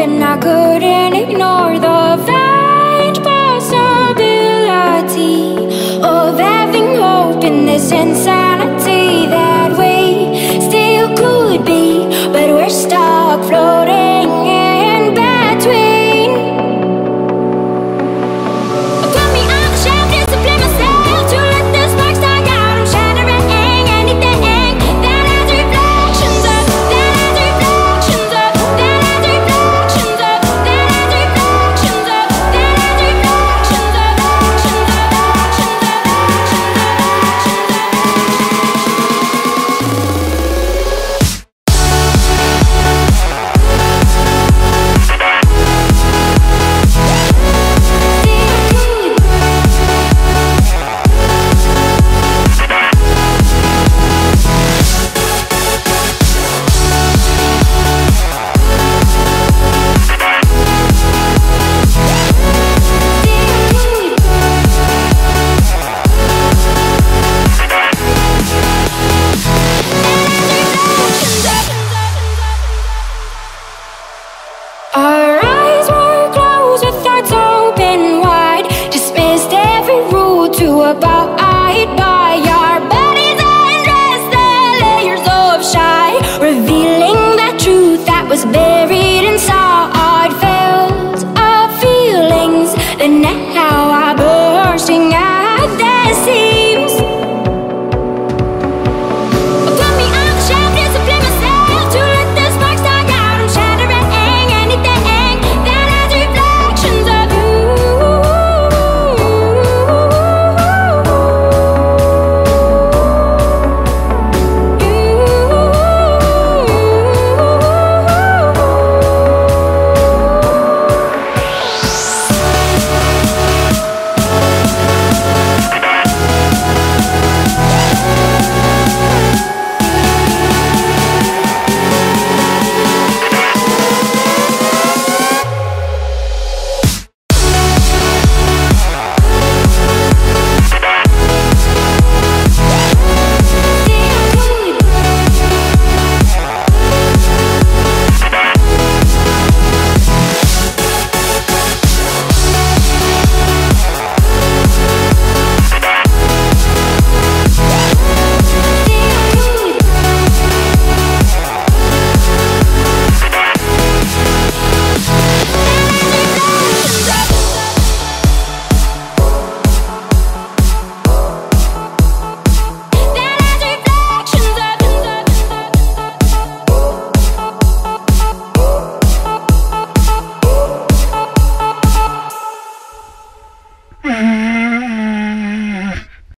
And I couldn't ignore the faint possibility of having hope in this inside. about